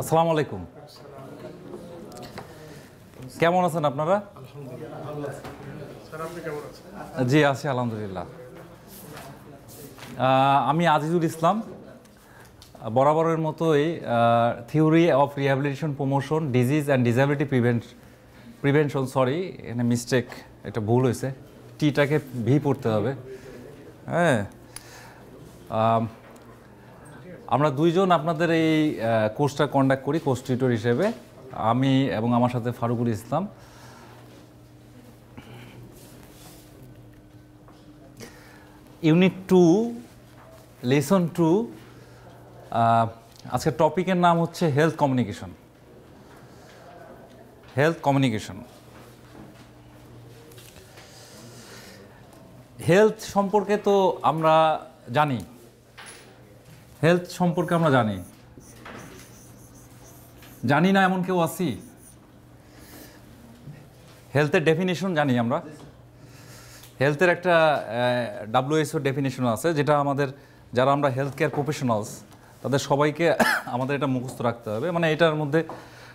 আসসালামু আলাইকুম। কেমন আছেন আপনারা? জি, আছি, আলহামদুলিল্লাহ। আমি আজিজুল ইসলাম, বরাবরের মতোই theory of rehabilitation promotion disease and disability prevent prevention sorry এখানে মিস্টেক একটা ভুল হয়েছে। টিটাকে ভি পড়তে হবে। হ্যাঁ। আমরা দুইজন আপনাদের এই কোর্সটা কন্ডাক্ট করি কোর্স টিউটর হিসেবে। আমি এবং আমার সাথে Farukul Islam. Unit two lesson two আজকের টপিকের নাম হচ্ছে health communication health communication health সম্পর্কে তো আমরা জানি হেলথ সম্পর্কে আমরা জানি। জানি না এমন কেউ আছি? হেলথের ডেফিনেশন জানি আমরা। হেলথের একটা ডাব্লিউএসও ডেফিনেশন আছে, যেটা আমাদের, যারা আমরা হেলথ কেয়ার প্রফেশনালস তাদের সবাইকে আমাদের এটা মুখস্থ রাখতে হবে। মানে এটার মধ্যে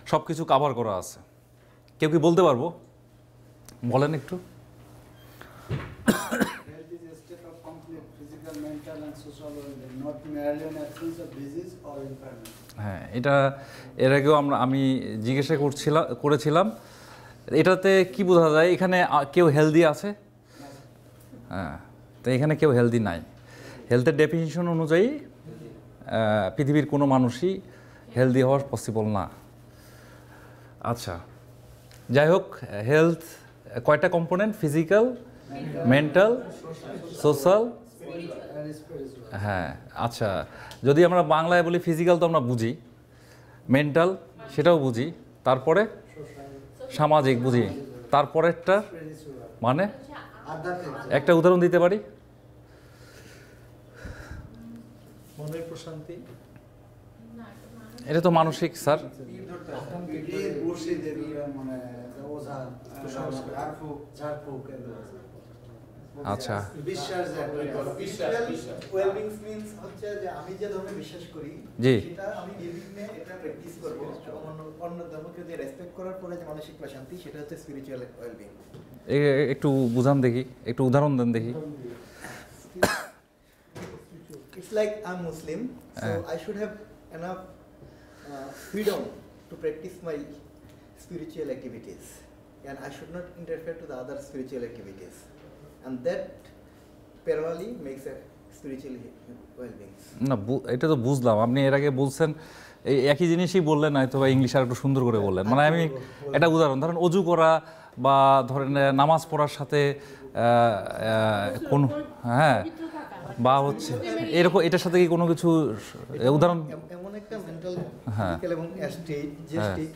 সব কিছু কাভার করা আছে। কেউ কি বলতে পারব? বলেন একটু Health is a state of complete physical, mental, and social well-being, not merely an absence of disease or impairment. হ্যাঁ এটা এর আগেও আমরা, আমি জিজ্ঞাসা করছিলাম করেছিলাম। এটাতে কি বোঝা যায়? এখানে কেউ হেলদি আছে? হ্যাঁ তো এখানে কেউ হেলদি নাই। হেলথের ডেফিনিশন অনুযায়ী পৃথিবীর কোনো মানুষই হেলদি হওয়ার পসিবল না। আচ্ছা যাই হোক হেলথ কয়টা কম্পোনেন্ট ফিজিক্যাল মেন্টাল সোশ্যাল. হ্যাঁ আচ্ছা। যদি আমরা বাংলায় বলি ফিজিক্যাল তো আমরা বুঝি মেন্টাল সেটাও বুঝি তারপরে সামাজিক বুঝি তারপরেরটা মানে একটা উদাহরণ দিতে পারি? মনের প্রশান্তি? এটা তো মানসিক স্যার। মানে ওঝা ঝাড়ফুঁক ঝাড়ফুঁক এগুলো। আচ্ছা বিশ্বাস যে বিশ্বাস, বিশ্বাস। মিন্স হচ্ছে যে আমি যে ধর্মে বিশ্বাস করি জি। সেটা আমি নির্বিঘ্নে এটা প্র্যাকটিস করব এবং অন্য অন্য ধর্মকে যে রেসপেক্ট করার পরে যে মানসিক প্রশান্তি সেটা হচ্ছে স্পিরিচুয়াল ওয়েলবিং একটু বুঝান দেখি একটু উদাহরণ দেন দেখি It's like I'm Muslim, so Uh. I should have enough uh, freedom to practice my spiritual activities, and I should not interfere to the other spiritual activities, and that parallelly makes a spiritual well-being. না এটা তো বুঝলাম। আপনি এর আগে বলছেন এই একই জিনিসই বললেন হয়তো বা ইংলিশ আর একটু সুন্দর করে বললেন। মানে আমি এটা উদাহরণ ধরেন অজু করা বা ধরেন নামাজ পড়ার সাথে কোন হ্যাঁ। বা হচ্ছে এরকম এটার সাথে কি কোনো কিছু উদাহরণ এমন একটা মেন্টাল হ্যাঁ। ফিজিক্যাল এবং স্টেট যে হ্যাঁ। স্টেট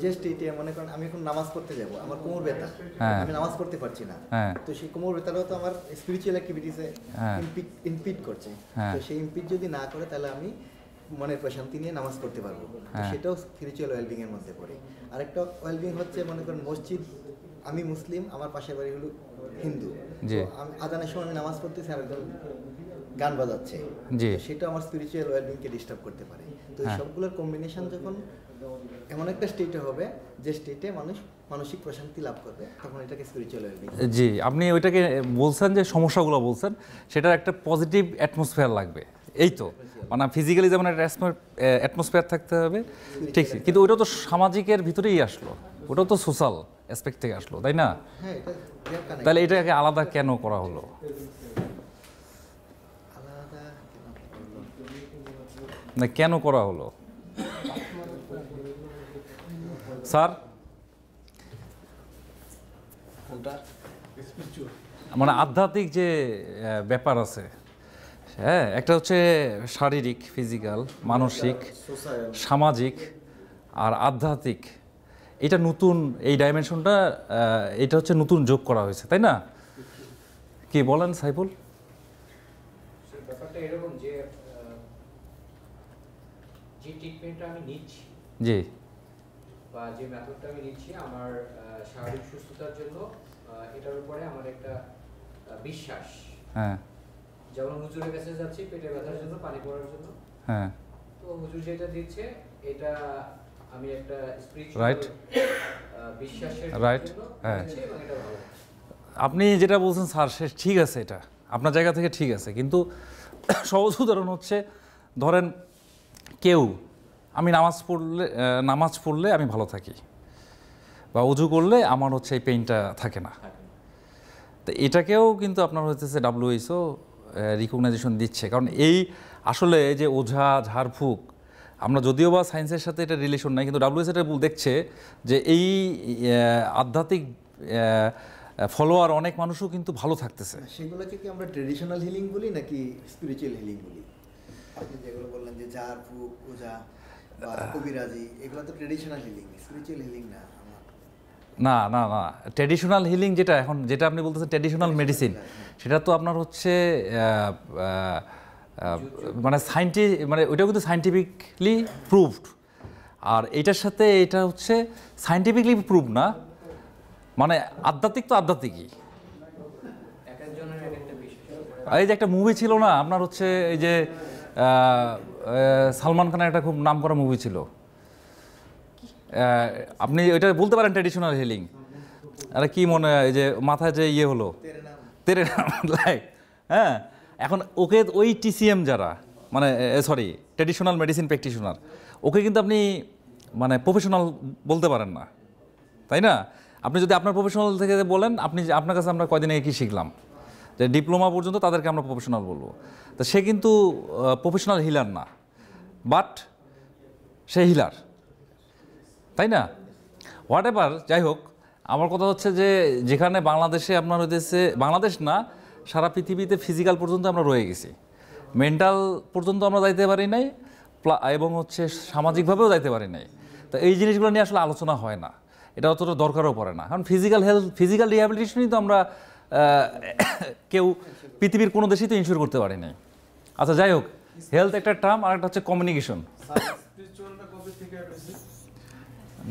যে স্টেটে মনে করেন আমি এখন নামাজ পড়তে যাব আমার কোমর ব্যথা হ্যাঁ। আমি নামাজ পড়তে পারছি না হ্যাঁ তো সেই কোমর ব্যথাটাও তো আমার স্পিরিচুয়াল অ্যাক্টিভিটিসে হ্যাঁ। করছে হ্যাঁ। তো সেই যদি না করে তাহলে আমি মনের প্রশান্তি নিয়ে নামাজ পড়তে পারব হ্যাঁ। সেটাও স্পিরিচুয়াল ওয়েলবিং এর মধ্যে পড়ে আরেকটা ওয়েলবিং হচ্ছে মনে করেন মসজিদ আমি মুসলিম আমার পাশের বাড়ি হলো হিন্দু। জি। আমি আদানের সময় আমি নামাজ পড়তেছি আর একজন গান বাজাচ্ছে। জি। সেটা আমার স্পিরিচুয়াল ওয়েলবিংকে ডিস্টার্ব করতে পারে। তো এই হ্যাঁ। সবগুলোর কম্বিনেশন যখন এমন একটা স্টেটে হবে যে স্টেটে মানুষ মানসিক প্রশান্তি লাভ করবে তখন এটাকে স্পিরিচুয়াল ওয়েলবিং জি আপনি ওইটাকে বলছেন যে সমস্যাগুলো বলছেন সেটার একটা পজিটিভ অ্যাটমসফিয়ার লাগবে। এই তো। মানে ফিজিক্যালি যেমন একটা অ্যাটমসফিয়ার থাকতে হবে ঠিক কিন্তু ওইটা তো সামাজিকের ভিতরেই আসলো। ওটাও তো সোশ্যাল অ্যাসপেক্ট থেকে আসলো তাই না? হ্যাঁ. তাহলে এটাকে আলাদা কেন করা হলো? আলাদা কেন না কেন করা হলো? স্যার? মানে আধ্যাত্মিক যে ব্যাপার আছে হ্যাঁ একটা হচ্ছে শারীরিক ফিজিক্যাল মানসিক সামাজিক আর আধ্যাত্মিক। এটা নতুন এই ডাইমেনশনটা এটা হচ্ছে নতুন যোগ করা হয়েছে তাই না? কি বলেন সাইফুল? যে যে ট্রিটমেন্টটা আমি নিচ্ছি জি। বা যে মেথডটা আমি নিচ্ছি আমার শারীরিক সুস্থতার জন্য এটার উপরে আমার একটা বিশ্বাস। হ্যাঁ। যেমন হুজুরের কাছে যাচ্ছি পেটে ব্যথার জন্য পানি পড়ার জন্য। হ্যাঁ। তো হুজুর যেটা দিচ্ছে এটা আমি একটা Right. বিশ্বাসের. জন্য হ্যাঁ। আপনি যেটা বলছেন স্যার সে ঠিক আছে এটা। আপনার জায়গা থেকে ঠিক আছে। কিন্তু সহজ উদাহরণ হচ্ছে ধরেন কেউ আমি নামাজ পড়লে নামাজ পড়লে আমি ভালো থাকি। বা উজু করলে আমার হচ্ছে এই পেইনটা থাকে না। তো এটাকেও কিন্তু আপনার হচ্ছে ডাব্লিউএইচও রিকগনাইজেশন দিচ্ছে। কারণ এই আসলে যে ওঝা ঝাড়ফুঁক আমরা যদিও বা সায়েন্সের সাথে এটা রিলেশন নাই কিন্তু ডাব্লিউএইচ এটা দেখছে যে এই আধ্যাত্মিক ফলোয়ার অনেক মানুষও কিন্তু ভালো থাকতেছে। সেগুলোকে কি আমরা ট্রেডিশনাল হিলিং বলি নাকি স্পিরিচুয়াল হিলিং বলি? আপনি যেগুলো বললেন যে জার ফুক ওজা বা কবিরাজি এগুলো তো ট্রেডিশনাল হিলিং স্পিরিচুয়াল হিলিং না না না না ট্র্যাডিশনাল হিলিং যেটা এখন যেটা আপনি বলতেছেন ট্র্যাডিশনাল মেডিসিন সেটা তো আপনার হচ্ছে মানে সাইন্টি মানে ওইটা কিন্তু সাইন্টিফিকলি প্রুভড আর এটার সাথে এটা হচ্ছে সাইন্টিফিকলি প্রুভ না মানে আধ্যাত্মিক তো আধ্যাত্মিকই। এই যে একটা মুভি ছিল না, আপনার হচ্ছে এই যে সালমান খানের একটা খুব নাম করা মুভি ছিল আপনি ওইটা বলতে পারেন ট্র্যাডিশনাল হিলিং আরে কি মনে হয়, এই যে মাথায় যে ইয়ে হলো? তেরে নাম। লাইক হ্যাঁ? এখন ওকে ওই টিসিএম যারা মানে sorry traditional medicine practitioner okay কিন্তু আপনি মানে প্রফেশনাল বলতে পারেন না। তাই না? আপনি যদি আপনার প্রফেশনাল থেকে বলেন, আপনি আপনার কাছে আমরা কয়দিন আগে কী শিখলাম? যে, ডিপ্লোমা পর্যন্ত তাদেরকে আমরা প্রফেশনাল বলব। তো সে কিন্তু প্রফেশনাল হিলার না। বাট সে হিলার তাই না? হোয়াট এভার যাই হোক, আমার কথা হচ্ছে যে, যেখানে বাংলাদেশে আপনার হইতেছে, বাংলাদেশ না সারা পৃথিবীতে ফিজিক্যাল পর্যন্ত আমরা রয়ে গেছি। মেন্টাল পর্যন্ত আমরা যাইতে পারি নাই এবং হচ্ছে সামাজিকভাবেও যাইতে পারি নাই। তো এই জিনিসগুলো নিয়ে আসলে আলোচনা হয় না। এটা অতটা দরকারও পড়ে না। কারণ ফিজিক্যাল হেলথ ফিজিক্যাল রিহ্যাবিলিটেশনই তো আমরা কেউ পৃথিবীর কোনো দেশেই তো ইনশিওর করতে পারি নাই। আচ্ছা যাই হোক হেলথ একটা টার্ম আর একটা হচ্ছে কমিউনিকেশন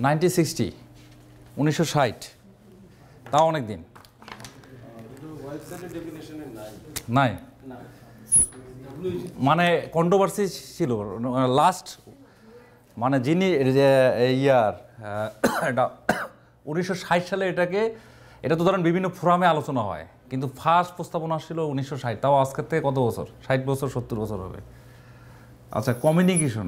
নাইনটিন সিক্সটি উনিশশো ষাট, তাও অনেক দিন। নাই। মানে কন্ট্রোভার্সি ছিল। লাস্ট মানে যিনি ইয়ার এটা উনিশশো ষাট সালে এটাকে, এটা তো ধরেন বিভিন্ন ফোরামে আলোচনা হয়। কিন্তু ফার্স্ট প্রস্তাবনা ছিল উনিশশো ষাট, তাও আজকের থেকে কত বছর? ষাট বছর, সত্তর বছর হবে। আচ্ছা কমিউনিকেশন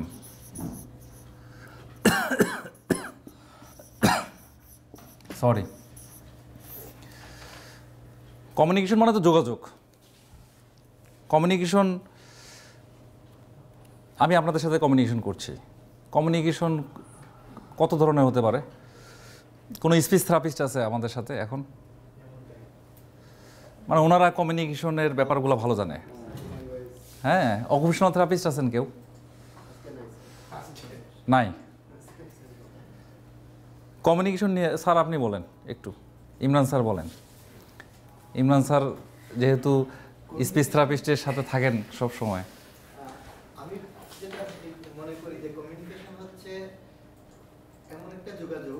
সরি কমিউনিকেশন মানে তো যোগাযোগ। কমিউনিকেশন আমি আপনাদের সাথে কমিউনিকেশন করছি। কমিউনিকেশন কত ধরনের হতে পারে? কোনো স্পিচ থেরাপিস্ট আছে আমাদের সাথে এখন? মানে ওনারা কমিউনিকেশনের ব্যাপারগুলো ভালো জানে। হ্যাঁ অকুপেশনাল থেরাপিস্ট আছেন কেউ? নাই। কমিউনিকেশন নিয়ে স্যার আপনি বলেন, একটু। ইমরান স্যার বলেন। ইমরান স্যার যেহেতু স্পিচ থেরাপিস্টের সাথে থাকেন সব সময়। আমি যেটা মনে করি যে কমিউনিকেশন হচ্ছে এমন একটা যোগাযোগ।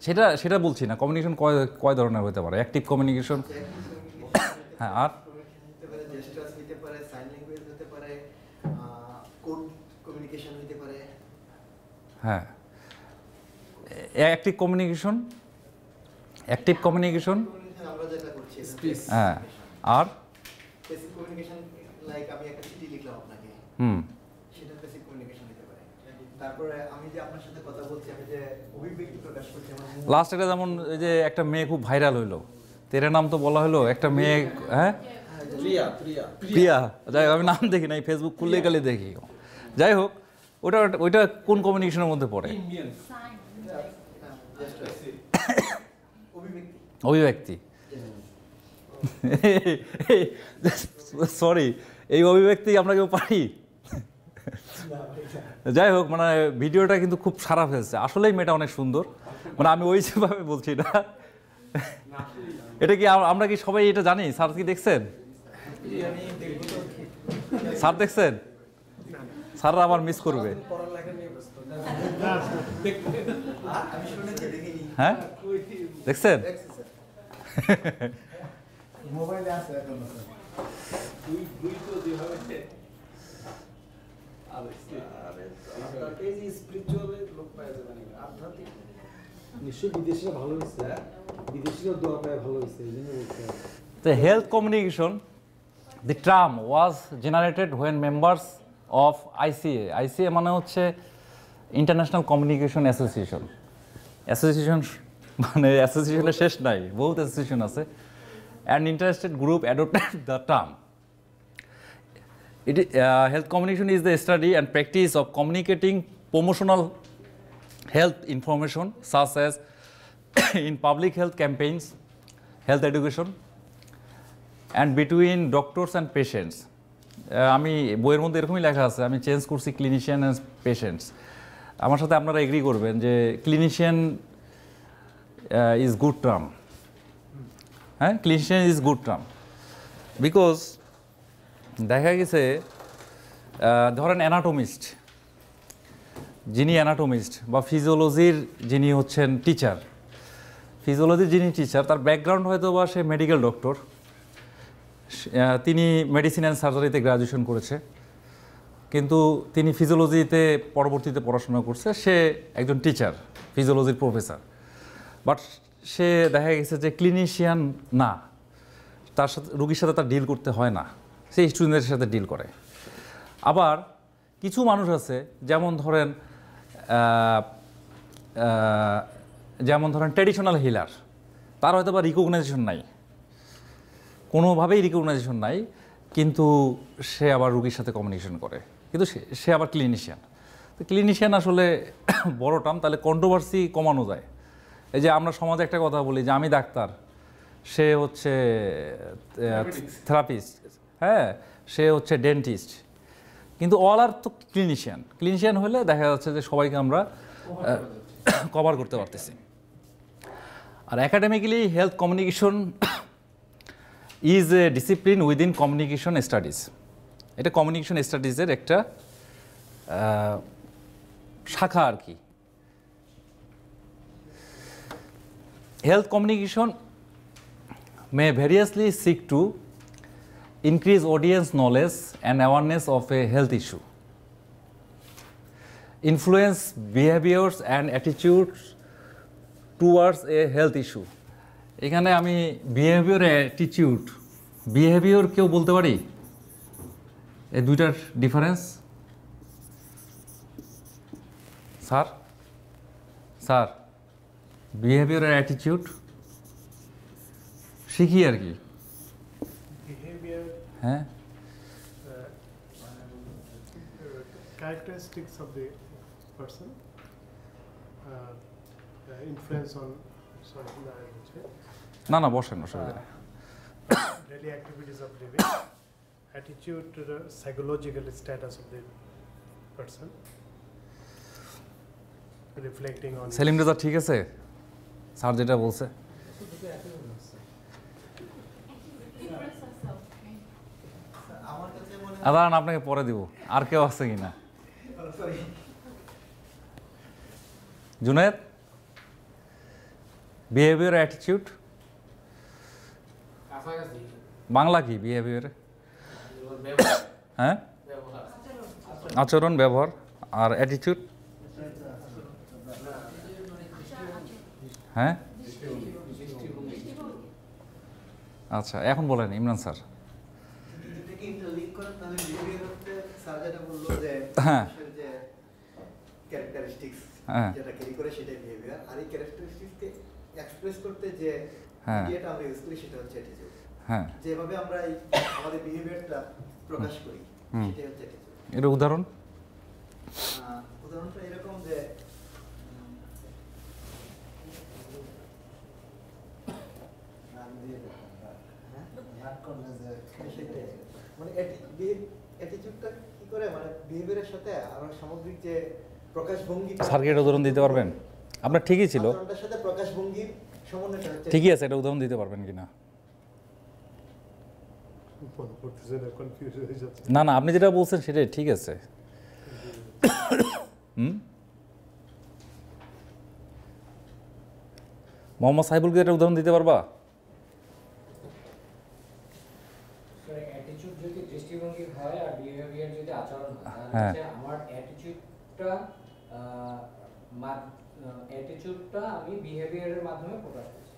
সেটা সেটা বলছি না কমিউনিকেশন কয় কয় ধরনের হতে পারে? অ্যাক্টিভ কমিউনিকেশন হ্যাঁ, আর? হ্যাঁ। Active communication active communication Communication আমরা যেটা করছি Speech. হ্যাঁ। আর? লাইক আমি একটা চিঠি লিখলাম আপনাকে। হুম। সেটা বেসিক কমিউনিকেশন হতে পারে। তারপরে আমি যে আপনার সাথে কথা বলছি আমি যে অভিব্যক্তি প্রকাশ করছি লাস্ট এটা যেমন এই যে একটা মেয়ে খুব ভাইরাল হইল। তেরে নাম তো বলা হলো একটা মেয়ে হ্যাঁ? প্রিয়া প্রিয়া। প্রিয়া। যাই হোক, আমি নাম দেখি নাই ফেসবুক খুললে গেলে দেখি। যাই হোক ওটা ওইটা কোন কমিউনিকেশনের মধ্যে পড়ে? অভিব্যক্তি। অভিব্যক্তি। সরি এই অভিব্যক্তি আমরা কেউ পারি? যাই হোক মানে ভিডিওটা কিন্তু খুব সারা ফেলছে। আসলেই মেয়েটা অনেক সুন্দর। মানে আমি ওই যেভাবে বলছি না। এটা কি আমরা কি সবাই এটা জানি? স্যার কি দেখছেন? স্যার দেখছেন? স্যাররা আবার মিস করবে। হ্যাঁ? দেখছেন? মোবাইলে আছে এখন দুই দুই তো যেভাবে নিশ্চয়ই বিদেশিরা ভালো হয়েছে বিদেশিরা দোয়া পায় ভালো হয়েছে এই জন্য বলতে The health communication, the term was generated when members of ICA, ICA মানে হচ্ছে ইন্টারন্যাশনাল কমিউনিকেশন অ্যাসোসিয়েশন অ্যাসোসিয়েশন মানে অ্যাসোসিয়েশনের শেষ নাই বহুত অ্যাসোসিয়েশন আছে। And interested group adopted the term It, uh, health communication is the study and practice of communicating promotional health information such as in public health campaigns, health education, and between doctors and patients. Uh, আমি বইয়ের মধ্যে এরকমই লেখা আছে আমি change করছি clinician and patients আমার সাথে আপনারা এগ্রি করবেন যে ক্লিনিশিয়ান ইজ গুড টার্ম হ্যাঁ clinician is good term because দেখা গেছে ধরেন অ্যানাটোমিস্ট যিনি অ্যানাটোমিস্ট বা ফিজিওলজির যিনি হচ্ছেন টিচার ফিজিওলজির যিনি টিচার তার ব্যাকগ্রাউন্ড হয়তো বা সে মেডিকেল ডক্টর তিনি মেডিসিন অ্যান্ড সার্জারিতে গ্রাজুয়েশন করেছে, কিন্তু তিনি ফিজিওলজিতে পরবর্তীতে পড়াশোনা করছে, সে একজন টিচার ফিজিওলজির প্রফেসর বাট সে দেখা গেছে যে ক্লিনিশিয়ান না। তার সাথে, রুগীর সাথে তার ডিল করতে হয় না। সে স্টুডেন্টদের সাথে ডিল করে। আবার কিছু মানুষ আছে, যেমন ধরেন যেমন ধরেন ট্র্যাডিশনাল হিলার তার হয়তো বা রিকগনাইজেশন নাই। কোনোভাবেই রিকগনাইজেশন নাই, কিন্তু সে আবার রুগীর সাথে কমিউনিকেশন করে। কিন্তু সে- সে আবার ক্লিনিশিয়ান তো ক্লিনিশিয়ান আসলে বড় টার্ম তাহলে কন্ট্রোভার্সি কমানো যায়। এই যে আমরা সমাজে একটা কথা বলি যে আমি ডাক্তার সে হচ্ছে থেরাপিস্ট হ্যাঁ সে হচ্ছে ডেন্টিস্ট কিন্তু অল আর তো ক্লিনিশিয়ান ক্লিনিশিয়ান হলে দেখা যাচ্ছে যে সবাইকে আমরা কভার করতে পারতেছি। আর academically health communication is a discipline within communication studies এটা কমিউনিকেশন স্টাডিজের একটা শাখা আর কি। Health communication may variously seek to increase audience knowledge and awareness of a health issue, influence behaviors and attitudes towards a health issue. এখানে আমি behaviour attitude behaviour কেউ বলতে পারি এই দুইটার difference sir sir behaviour attitude শিখি আর কি হ্যাঁ uh, characteristics of the person, uh, uh, influence on, sorry, no, I would say, না না বসেন অসুবিধা নেই daily activities of living, attitude to the psychological status of the person, reflecting on. his- Selim Reza ঠিক আছে স্যার যেটা বলছে। দাঁড়ান আপনাকে পরে দিব। আর কেউ আছে কি না? Sorry Junaid behaviour attitude Bangla কি বিহেভিয়ার হ্যাঁ? আচরণ ব্যবহার। আর অ্যাটিটিউড হ্যাঁ আচ্ছা এখন বলেন ইমরান স্যার হ্যাঁ। হ্যাঁ। হ্যাঁ। যেভাবে আমরা আমাদের বিহেভিয়ারটা প্রকাশ করি হুম। সেটাই হচ্ছে এটা উদাহরণ উদাহরণটা এরকম যে উম, হ্যাঁ? সেটাই। মানে অ্যাটিটিউডটা কি করে? মানে বিহেভিয়ারের সাথে আমার সামগ্রিক যে প্রকাশভঙ্গি স্যারকে উদাহরণ দিতে পারবেন? আপনার ঠিকই ছিল। সাথে প্রকাশভঙ্গির সমন্বয়টা ঠিকই আছে এটা উদাহরণ দিতে পারবেন কিনা? না, হয়ে। না আপনি যেটা বলছেন সেটাই ঠিক আছে। হুম? মোহাম্মদ সাইবুলকে একটা উদাহরণ দিতে পারবা ডক্টর অ্যাটিটিউড যদি দৃষ্টিভঙ্গি হয় আর বিহেভিয়ার যদি আচরণ হয় তাহলে হ্যাঁ। হচ্ছে আমার অ্যাটিটিউডটা অ্যাটিটিউডটা আমি বিহেভিয়ারের মাধ্যমে প্রকাশ করছি।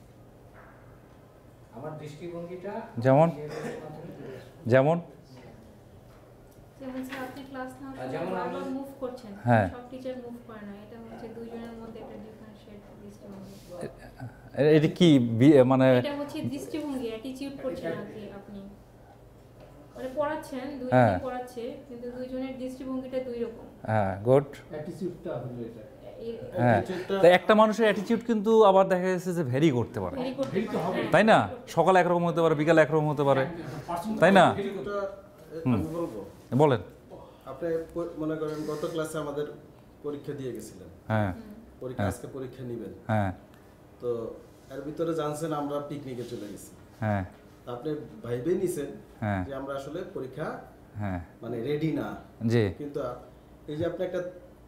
আমার দৃষ্টিভঙ্গিটা যেমন? যেমন? আপনি ক্লাস মুভ করছেন। হ্যাঁ। সব টিচার মুভ করে না। এটা হচ্ছে দুইজনের মধ্যে একটা ডিফারেন্সিয়েট দৃষ্টিভঙ্গি। এটা কি মানে এটা হচ্ছে দৃষ্টিভঙ্গি অ্যাটিটিউড করছেন আপনি। মানে পড়াচ্ছেন হ্যাঁ। দুইজনই পড়াচ্ছে। কিন্তু দুইজনের দৃষ্টিভঙ্গিটা দুই রকম। হ্যাঁ গুড অ্যাটিটিউডটা হলো এটা। হ্যাঁ একটা মানুষের অ্যাটিটিউড কিন্তু আবার দেখা যাচ্ছে যে ভ্যারি করতে পারে। ভেরি করতে পারে। তাই না? সকালে একরকম হতে পারে বিকালে একরকম হতে পারে। তাই না? বলেন। আপনি মনে করেন গত ক্লাসে আমাদের পরীক্ষা দিয়ে গেছিলেন। হ্যাঁ। পরীক্ষা হ্যাঁ। আজকে পরীক্ষা নেবেন। হ্যাঁ। তো এর ভিতরে জানছেন আমরা পিকনিকে চলে গেছি। হ্যাঁ। তা আপনি ভাইবে নিছেন হ্যাঁ। যে আমরা আসলে পরীক্ষা হ্যাঁ। মানে রেডি না। জি। কিন্তু এই যে আপনি একটা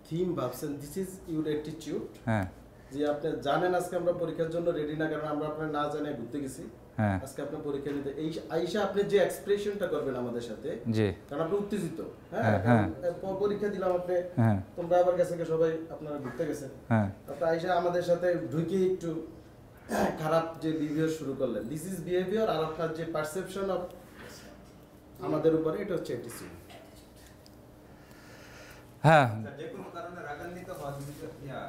থিম ভাবছেন দিস ইজ ইউর অ্যাটিটিউড হ্যাঁ। যে আপনি জানেন আজকে আমরা পরীক্ষার জন্য রেডি না কারণ আমরা আপনার না জানে ঘুরতে গেছি। হ্যাঁ। আজকে আপনি পরীক্ষা নিতে। এই আইসা আপনি যে এক্সপ্রেশনটা করবেন আমাদের সাথে জি। কারণ আপনি উত্তেজিত। হ্যাঁ হ্যাঁ, পরীক্ষা দিলাম আপনি। হ্যাঁ। তোমরা আবার গেছে সবাই আপনারা ঘুরতে গেছেন। হ্যাঁ। আপনি আইসা আমাদের সাথে ঢুকে একটু খারাপ যে বিহেভিয়ার শুরু করলেন। দিস ইজ বিহেভিয়ার আর আপনার যে পারসেপশন অফ আমাদের উপরে এটা হচ্ছে অ্যাটিটিউড হ্যাঁ। যে কোনো কারণে রাগান্বিত হওয়া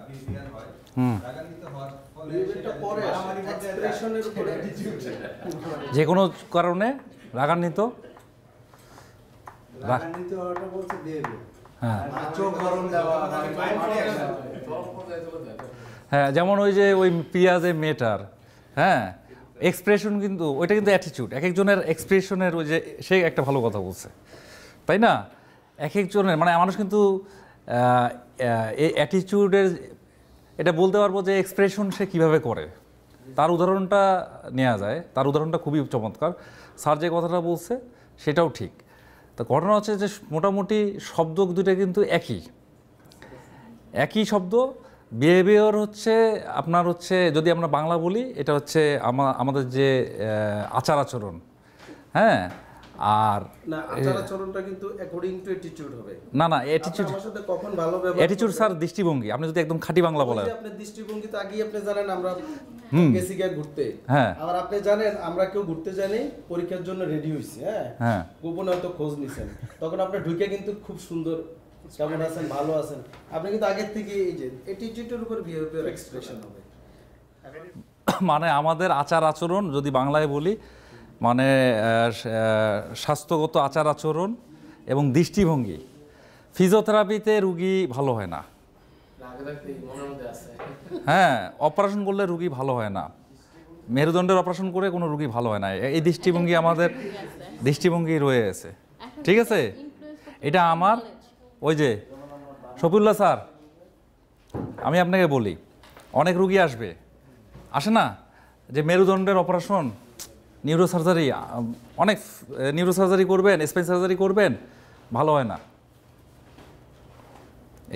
বিহেভিয়ার হয় হুম। রাগান্বিত হওয়ার ফলে বিহেভিয়ারটা পরে মারামারির মধ্যে যায়। এক্সপ্রেশনের উপরে যে কোনো কারণে রাগান্বিত? রা- রাগান্বিত হওয়াটা বলছে বিহেভিয়ার হ্যাঁ। চোখ গরম দেওয়া মানে হ্যাঁ যেমন ওই যে ওই পিয়াজের মেটার হ্যাঁ এক্সপ্রেশন কিন্তু, ওইটা কিন্তু অ্যাটিটিউড এক একজনের এক্সপ্রেশনের ওই যে, সে একটা ভালো কথা বলছে। তাই না? এক একজনের মানে মানুষ কিন্তু এই অ্যাটিটিউডের এটা বলতে পারব যে এক্সপ্রেশন সে কীভাবে করে। তার উদাহরণটা নেওয়া যায়। তার উদাহরণটা খুবই চমৎকার। স্যার যে কথাটা বলছে, সেটাও ঠিক। তো ঘটনা হচ্ছে যে, মোটামুটি শব্দ দুটো কিন্তু একই। একই শব্দ বিহেভিয়ার হচ্ছে আপনার হচ্ছে যদি আমরা বাংলা বলি এটা হচ্ছে আমাদের যে আচার আচরণ হ্যাঁ? আর না আচার আচরণটা কিন্তু অ্যাকর্ডিং টু অ্যাটিটিউড হবে। না না আপনি অ্যাটিটিউড আমার সাথে কখন ভালো ব্যবহার অ্যাটিটিউড স্যার দৃষ্টিভঙ্গি আপনি যদি একদম খাঁটি বাংলা বলেন যে আপনার দৃষ্টিভঙ্গি তো আগেই আপনি জানেন আমরা। গেছি গিয়ে ঘুরতে। হ্যাঁ। আবার আপনি জানেন আমরা কেউ ঘুরতে যাইনি পরীক্ষার জন্য রেডি হইছি হ্যাঁ? হ্যাঁ। গোপনে হয়তো খোঁজ নিছেন। তখন আপনি ঢুকে কিন্তু খুব সুন্দর কেমন আছেন ভালো আছেন। আপনি কিন্তু আগের থেকে এই যে অ্যাটিটিউডের উপর বিহেভিয়ার এক্সপ্রেশন হবে। মানে আমাদের আচার আচরণ যদি বাংলায় বলি মানে স্বাস্থ্যগত আচার আচরণ এবং দৃষ্টিভঙ্গি। ফিজিওথেরাপিতে রুগী ভালো হয় না। হ্যাঁ অপারেশন করলে রুগী ভালো হয় না। মেরুদণ্ডের অপারেশন করে কোনো রুগী ভালো হয় না। এই দৃষ্টিভঙ্গি আমাদের দৃষ্টিভঙ্গি রয়ে আছে ঠিক আছে? এটা আমার ওই যে শফিউল্লাহ স্যার আমি আপনাকে বলি অনেক রুগী আসবে। আসে না? যে মেরুদণ্ডের অপারেশন নিউরো সার্জারি অনেক নিউরো সার্জারি করবেন স্পেন সার্জারি করবেন ভালো হয় না।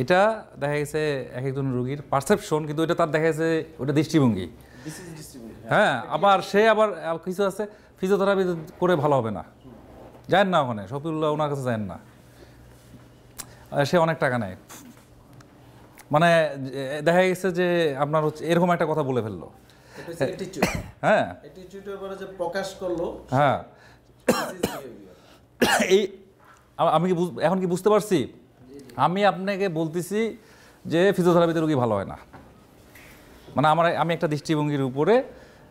এটা দেখা গেছে এক একজন রুগীর পারসেপশন কিন্তু এটা তার দেখা গেছে ওটা দৃষ্টিভঙ্গি। দৃষ্টিভঙ্গি হ্যাঁ। আবার সে আবার কিছু আছে ফিজিওথেরাপি করে ভালো হবে না। যায় না ওখানে শফিউল্লাহ ওনার কাছে যায় না। সে অনেক টাকা নেয়। মানে দেখা গেছে যে আপনার হচ্ছে এরকম একটা কথা বলে ফেলল। হ্যাঁ। প্রকাশ করল হ্যাঁ. এই আমি কি এখন কি বুঝতে পারছি? আমি আপনাকে বলতেছি যে ফিজিওথেরাপিতে রোগী ভালো হয় না। মানে আমার আমি একটা দৃষ্টিভঙ্গির উপরে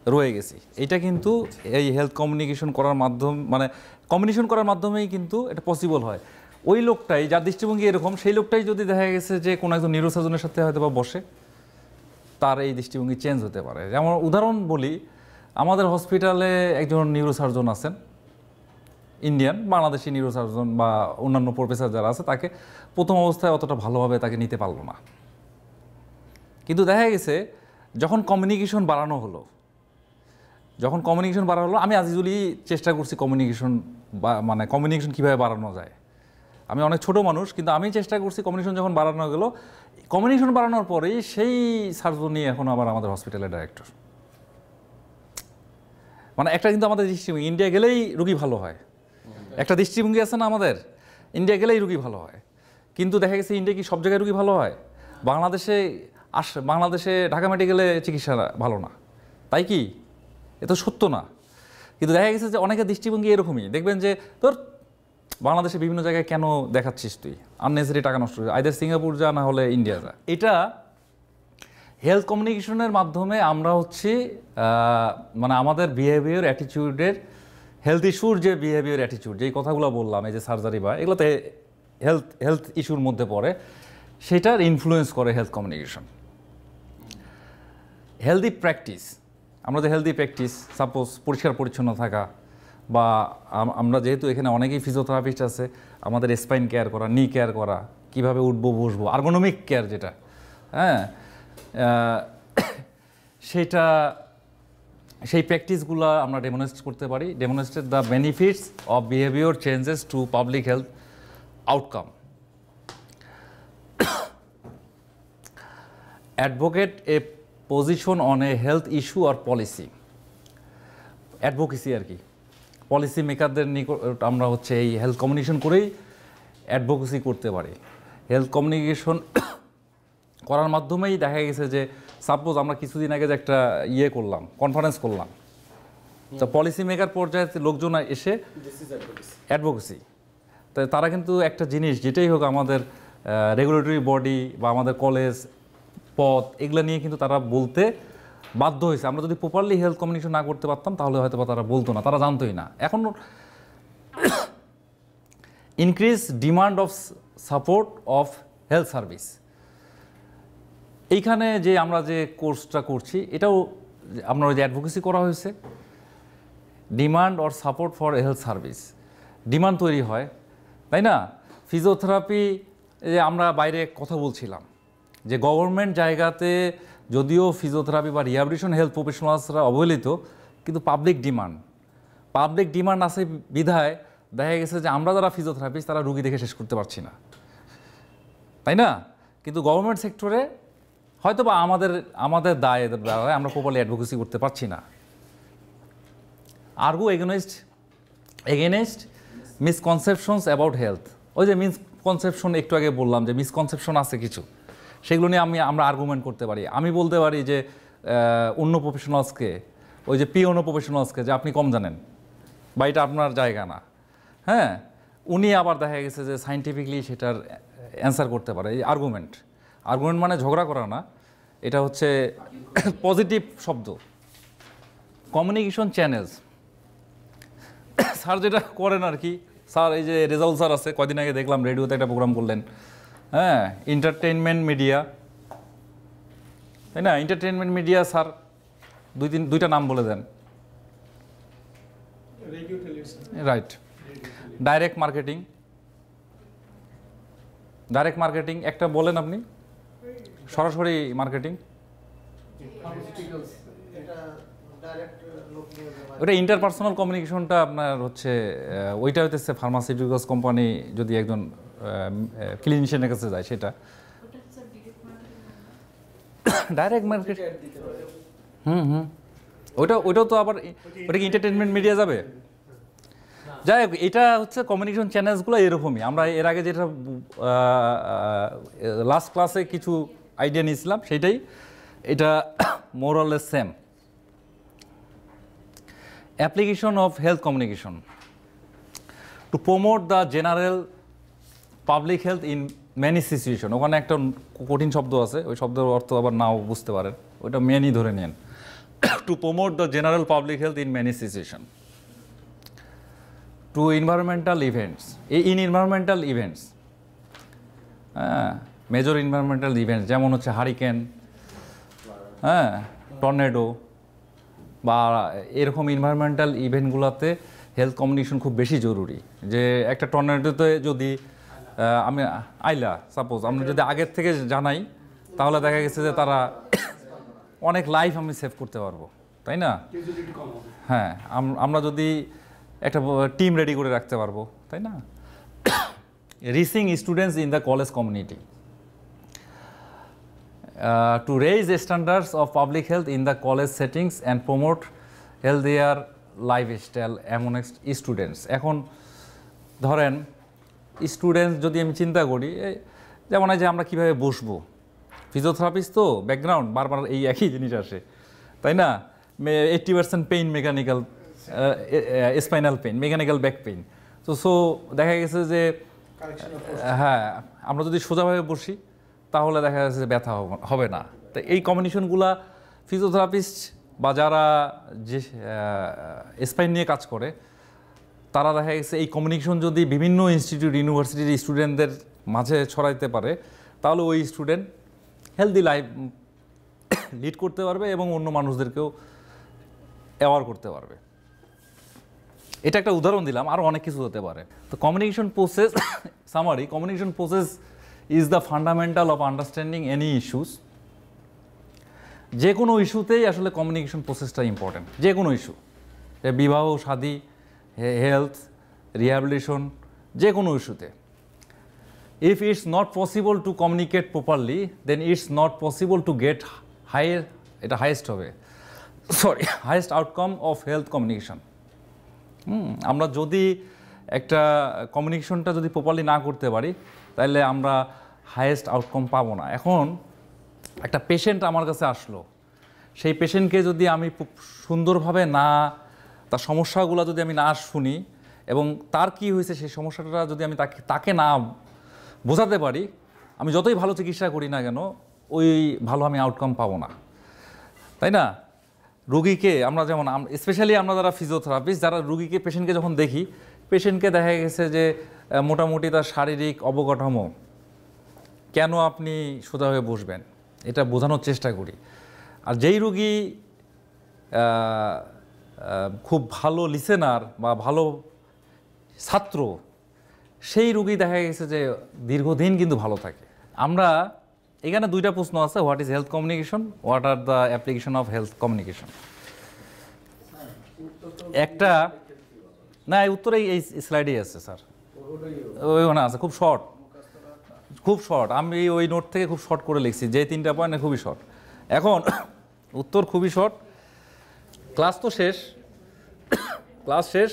রয়ে গেছি। এটা কিন্তু এই হেলথ কমিউনিকেশন করার মাধ্যম মানে কমিউনিকেশন করার মাধ্যমেই কিন্তু এটা পসিবল হয়। ওই লোকটাই, যার দৃষ্টিভঙ্গি এরকম, সেই লোকটাই যদি দেখা গেছে যে কোনো একজন নিউরোসার্জনের সাথে হয়তো বা বসে, তার এই দৃষ্টিভঙ্গি চেঞ্জ হতে পারে। যেমন উদাহরণ বলি, আমাদের হসপিটালে একজন নিউরোসার্জন আছেন ইন্ডিয়ান বাংলাদেশি নিউরোসার্জন বা অন্যান্য প্রফেসর যারা আছে, তাকে প্রথম অবস্থায় অতটা ভালোভাবে তাকে নিতে পারল না। কিন্তু দেখা গেছে, যখন কমিউনিকেশন বাড়ানো হলো, যখন কমিউনিকেশন বাড়ানো হলো, আমি আজিজুলি চেষ্টা করছি কমিউনিকেশন বা মানে কমিউনিকেশন কীভাবে বাড়ানো যায়। আমি অনেক ছোট মানুষ, কিন্তু আমি চেষ্টা করছি কমিউনিকেশন যখন বাড়ানো গেলো কমিউনিকেশন বাড়ানোর পরেই সেই সার্জন নিয়ে এখন আবার আমাদের হসপিটালের ডাইরেক্টর মানে একটা কিন্তু আমাদের দৃষ্টিভঙ্গি ইন্ডিয়া গেলেই রুগী ভালো হয়। একটা দৃষ্টিভঙ্গি আছে না আমাদের? ইন্ডিয়া গেলেই রুগী ভালো হয়। কিন্তু দেখা গেছে ইন্ডিয়া কি সব জায়গায় রুগী ভালো হয়? বাংলাদেশে আস, বাংলাদেশে ঢাকা মেডিকেলে চিকিৎসা ভালো না। তাই কি? এ তো সত্য না। কিন্তু দেখা গেছে যে অনেকের দৃষ্টিভঙ্গি এরকমই। দেখবেন যে তোর বাংলাদেশে বিভিন্ন জায়গায় কেন দেখাচ্ছিস তুই? আননেসারি টাকা নষ্ট হচ্ছে আইদার সিঙ্গাপুর যা, না হলে ইন্ডিয়া যা। এটা হেলথ কমিউনিকেশনের মাধ্যমে আমরা হচ্ছে মানে আমাদের বিহেভিয়ার অ্যাটিটিউডের হেলথ ইস্যুর যে বিহেভিয়ার অ্যাটিটিউড যেই কথাগুলো বললাম, এই যে সার্জারি বা, এগুলোতে হেলথ হেলথ ইস্যুর মধ্যে পড়ে, সেটার ইনফ্লুয়েন্স করে হেলথ কমিউনিকেশন হেলদি প্র্যাকটিস আমরা যে হেলদি প্র্যাকটিস সাপোজ পরিষ্কার পরিচ্ছন্ন থাকা বা আমরা যেহেতু এখানে অনেকেই ফিজিওথেরাপিস্ট আছে, আমাদের স্পাইন কেয়ার করা নি কেয়ার করা, কীভাবে উঠবো, বসবো আর্গোনমিক কেয়ার যেটা হ্যাঁ? সেটা, সেই প্র্যাকটিসগুলো আমরা ডেমনস্ট্রেট করতে পারি। Demonstrate the benefits of behaviour changes to public health outcome advocate a position on a health issue R policy advocacy আর কি। পলিসি মেকারদের নিকট আমরা হচ্ছে এই হেলথ কমিউনিকেশন করেই অ্যাডভোকেসি করতে পারি। হেলথ কমিউনিকেশন করার মাধ্যমেই দেখা গেছে যে সাপোজ আমরা কিছুদিন আগে যে একটা ইয়ে করলাম কনফারেন্স করলাম। তো পলিসি মেকার পর্যায়ে লোকজন এসে অ্যাডভোকেসি তো তারা কিন্তু একটা জিনিস যেটাই হোক আমাদের রেগুলেটরি বডি বা আমাদের কলেজ পথ এগুলো নিয়ে কিন্তু তারা বলতে বাধ্য হয়েছে। আমরা যদি প্রপারলি হেলথ কমিউনিকেশন না করতে পারতাম, তাহলে হয়তো তারা বলতো না, তারা জানতোই না। এখন increase demand of support of health service এইখানে যে আমরা যে কোর্সটা করছি, এটাও আপনার যে অ্যাডভোকেসি করা হয়েছে। Demand or support for health service demand তৈরি হয়, তাই না? ফিজিওথেরাপি যে আমরা বাইরে কথা বলছিলাম যে গভর্নমেন্ট জায়গাতে যদিও ফিজিওথেরাপি বা রিহাবিলিটেশন হেলথ প্রফেশনালসরা অবহেলিত, কিন্তু পাবলিক ডিমান্ড পাবলিক ডিমান্ড আছে বিধায় দেখা গেছে যে আমরা যারা ফিজিওথেরাপিস্ট তারা রুগী দেখে শেষ করতে পারছি না। তাই না? কিন্তু গভর্নমেন্ট সেক্টরে হয়তো বা আমাদের আমাদের দায় দ্বারা আমরা প্রপারলি অ্যাডভোকেসি করতে পারছি না। Argue against against misconceptions about health ওই যে মিসকনসেপশন একটু আগে বললাম যে মিসকনসেপশন আছে কিছু। সেগুলো নিয়ে আমি, আমরা আর্গুমেন্ট করতে পারি। আমি বলতে পারি যে অন্য প্রফেশনালসকে ওই যে পি অন্য প্রফেশনালসকে যে আপনি কম জানেন, বা এটা আপনার জায়গা না হ্যাঁ? উনি আবার দেখা গেছে যে সাইন্টিফিকলি সেটার অ্যান্সার করতে পারে, এই আর্গুমেন্ট আর্গুমেন্ট মানে ঝগড়া করা না, এটা হচ্ছে পজিটিভ শব্দ। কমিউনিকেশন চ্যানেলস স্যার যেটা করেন আর কি, স্যার এই যে রেজাউল স্যার আছে কদিন আগে দেখলাম রেডিওতে একটা প্রোগ্রাম করলেন। হ্যাঁ এন্টারটেনমেন্ট মিডিয়া তাই না? এন্টারটেনমেন্ট মিডিয়া স্যার দুই তিন দুইটা নাম বলে দেন। Right direct marketing direct marketing একটা বলেন আপনি। সরাসরি মার্কেটিং ওটা ইন্টারপার্সোনাল কমিউনিকেশনটা আপনার হচ্ছে ওইটা হইতেছে ফার্মাসিউটিক্যালস কোম্পানি যদি একজন ক্লিনিশিয়ানের কাছে যায় সেটা। ওটা ডাইরেক্ট মার্কেট হুম হুম। ওইটা, ওইটাও তো আবার ওটা কি এন্টারটেনমেন্ট মিডিয়া যাবে? যাই হোক, এটা হচ্ছে কমিউনিকেশন চ্যানেলসগুলো এরকমই। আমরা এর আগে যেটা লাস্ট ক্লাসে কিছু আইডিয়া নিয়েছিলাম, সেটাই। এটা more or less same application of health communication to promote the general public health in many situation ওখানে একটা কঠিন শব্দ আছে, ওই শব্দের অর্থ আবার নাও বুঝতে পারেন। ওইটা ম্যানি ধরে নেন to promote the general public health in many situation to environmental events এই ইন এনভায়রনমেন্টাল ইভেন্টস হ্যাঁ মেজর এনভায়রনমেন্টাল ইভেন্টস যেমন হচ্ছে হারিকেন হ্যাঁ টর্নেডো বা এরকম এনভায়রনমেন্টাল ইভেন্টগুলোতে হেলথ কমিউনিকেশন খুব বেশি জরুরি। যে একটা টর্নেডোতে যদি আমি, আইলা সাপোজ আমরা যদি আগের থেকে জানাই, তাহলে দেখা গেছে যে তারা অনেক লাইফ আমি সেভ করতে পারব, তাই না? হ্যাঁ আমরা যদি একটা টিম রেডি করে রাখতে পারব, তাই না? Rising students in the college community to raise standards of public health in the college settings and promote healthier life style among students এখন ধরেন স্টুডেন্ট যদি আমি চিন্তা করি যেমন যে আমরা কীভাবে বসবো? ফিজিওথেরাপিস্ট তো ব্যাকগ্রাউন্ড বারবার এই একই জিনিস আসে। তাই না? Eighty percent pain mechanical spinal pain mechanical back pain তো সো দেখা গেছে যে হ্যাঁ আমরা যদি সোজাভাবে বসি তাহলে দেখা যাচ্ছে যে ব্যথা হবে না। তো এই কম্বিনেশনগুলা ফিজিওথেরাপিস্ট বা যারা যে স্পাইন নিয়ে কাজ করে তারা দেখা গেছে এই কমিউনিকেশন যদি বিভিন্ন ইনস্টিটিউট ইউনিভার্সিটির স্টুডেন্টদের মাঝে ছড়াইতে পারে, তাহলে ওই স্টুডেন্ট হেলদি লাইফ লিড করতে পারবে এবং অন্য মানুষদেরকেও অ্যাওয়ার করতে পারবে। এটা একটা উদাহরণ দিলাম আরও অনেক কিছু হতে পারে। তো communication process summary communication process is the fundamental of understanding any issues যে কোনো ইস্যুতেই আসলে কমিউনিকেশন প্রসেসটা ইম্পর্ট্যান্ট যে কোনো ইস্যু বিবাহ শাদী হেলথ রিহ্যাবিলিটেশন যে কোনো ইস্যুতে। If it's not possible to communicate properly then it's not possible to get high এটা হাইয়েস্ট হবে। Sorry highest outcome of health communication আমরা যদি একটা কমিউনিকেশনটা যদি প্রপারলি না করতে পারি তাহলে আমরা হাইয়েস্ট আউটকাম পাবো না। এখন একটা পেশেন্ট আমার কাছে আসলো। সেই পেশেন্টকে যদি আমি সুন্দরভাবে না তার সমস্যাগুলো যদি আমি না শুনি এবং তার কি হয়েছে সেই সমস্যাটা যদি আমি তাকে তাকে না বোঝাতে পারি, আমি যতই ভালো চিকিৎসা করি না কেন, ওই ভালো আমি আউটকাম পাবো না। তাই না? রুগীকে আমরা যেমন স্পেশালি আমরা যারা ফিজিওথেরাপিস্ট যারা রুগীকে পেশেন্টকে যখন দেখি পেশেন্টকে দেখা গেছে যে মোটামুটি তার শারীরিক অবকাঠামো, কেন আপনি সোজাভাবে বসবেন? এটা বোঝানোর চেষ্টা করি। আর যেই রুগী খুব ভালো লিসেনার বা ভালো ছাত্র, সেই রুগী দেখা গেছে যে দীর্ঘদিন কিন্তু ভালো থাকে। আমরা এখানে দুইটা প্রশ্ন আছে what is health communication what are the application of health communication একটা, না উত্তরে এই স্লাইডেই আছে স্যার ওইখানে আছে, খুব শর্ট খুব শর্ট আমি ওই নোট থেকে খুব শর্ট করে লিখছি, যে তিনটা পয়েন্ট খুবই শর্ট এখন, উত্তর খুবই শর্ট ক্লাস তো শেষ। ক্লাস শেষ।